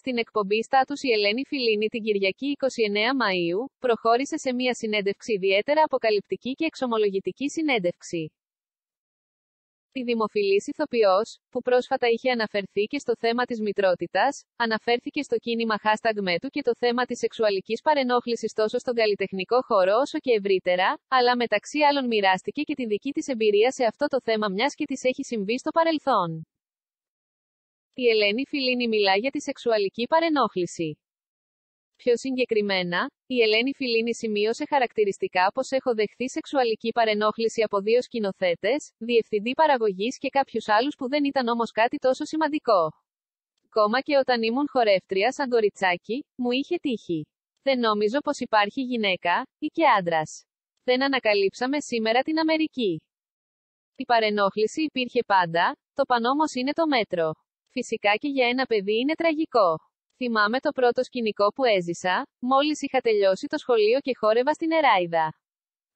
Στην εκπομπή Στάτους η Ελένη Φιλίνη την Κυριακή 29 Μαΐου, προχώρησε σε μια συνέντευξη ιδιαίτερα αποκαλυπτική και εξομολογητική συνέντευξη. Η δημοφιλής ηθοποιός, που πρόσφατα είχε αναφερθεί και στο θέμα της μητρότητας, αναφέρθηκε στο κίνημα hashtag μέτου και το θέμα της σεξουαλικής παρενόχλησης τόσο στον καλλιτεχνικό χώρο όσο και ευρύτερα, αλλά μεταξύ άλλων μοιράστηκε και τη δική της εμπειρία σε αυτό το θέμα μιας και της έχει συμβεί στο παρελθόν. Η Ελένη Φιλίνη μιλά για τη σεξουαλική παρενόχληση. Πιο συγκεκριμένα, η Ελένη Φιλίνη σημείωσε χαρακτηριστικά πως έχω δεχθεί σεξουαλική παρενόχληση από δύο σκηνοθέτες, διευθυντή παραγωγής και κάποιους άλλους που δεν ήταν όμως κάτι τόσο σημαντικό. Κόμμα και όταν ήμουν χορεύτρια σαν κοριτσάκι, μου είχε τύχει. Δεν νόμιζω πως υπάρχει γυναίκα, ή και άντρας. Δεν ανακαλύψαμε σήμερα την Αμερική. Η παρενόχληση υπήρχε πάντα, το πανόμος είναι το μέτρο. Φυσικά και για ένα παιδί είναι τραγικό. Θυμάμαι το πρώτο σκηνικό που έζησα, μόλις είχα τελειώσει το σχολείο και χόρευα στην Εράιδα.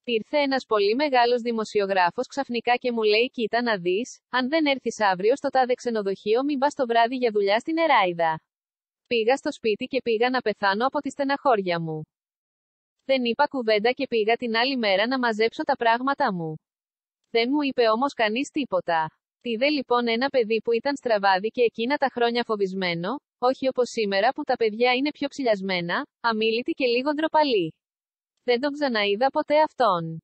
Ήρθε ένας πολύ μεγάλος δημοσιογράφος ξαφνικά και μου λέει κοίτα να δεις, αν δεν έρθεις αύριο στο τάδε ξενοδοχείο μην πας το βράδυ για δουλειά στην Εράιδα. Πήγα στο σπίτι και πήγα να πεθάνω από τη στεναχώρια μου. Δεν είπα κουβέντα και πήγα την άλλη μέρα να μαζέψω τα πράγματα μου. Δεν μου είπε όμως κανείς τίποτα. Είδε λοιπόν ένα παιδί που ήταν στραβάδι και εκείνα τα χρόνια φοβισμένο, όχι όπως σήμερα που τα παιδιά είναι πιο ψηλιασμένα, αμήλυτοι και λίγο ντροπαλοί. Δεν τον ξαναείδα ποτέ αυτόν.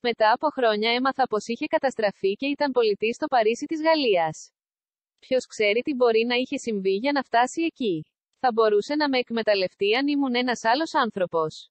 Μετά από χρόνια έμαθα πως είχε καταστραφεί και ήταν πολιτή στο Παρίσι της Γαλλίας. Ποιος ξέρει τι μπορεί να είχε συμβεί για να φτάσει εκεί. Θα μπορούσε να με εκμεταλλευτεί αν ήμουν ένας άλλος άνθρωπος.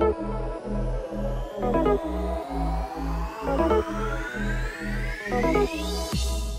Thank you.